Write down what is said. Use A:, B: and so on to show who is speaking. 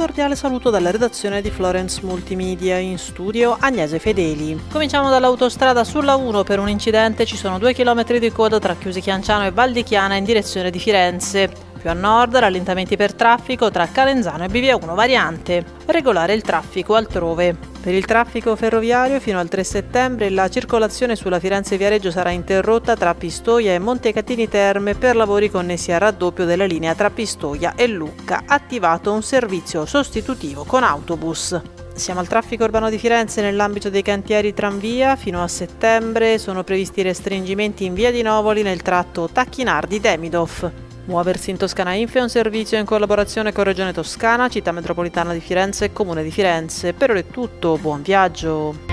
A: cordiale saluto dalla redazione di Florence Multimedia in studio Agnese Fedeli. Cominciamo dall'autostrada sulla 1 per un incidente ci sono due chilometri di coda tra Chiusi Chianciano e Val di Chiana in direzione di Firenze. Più a nord rallentamenti per traffico tra Calenzano e Bivia 1 variante. Regolare il traffico altrove. Per il traffico ferroviario fino al 3 settembre la circolazione sulla Firenze-Viareggio sarà interrotta tra Pistoia e Montecatini Terme per lavori connessi al raddoppio della linea tra Pistoia e Lucca, attivato un servizio sostitutivo con autobus. Siamo al traffico urbano di Firenze nell'ambito dei cantieri tranvia. Fino a settembre sono previsti restringimenti in via di Novoli nel tratto Tacchinardi-Demidov. Muoversi in Toscana Infe è un servizio in collaborazione con Regione Toscana, Città Metropolitana di Firenze e Comune di Firenze. Per ora è tutto, buon viaggio!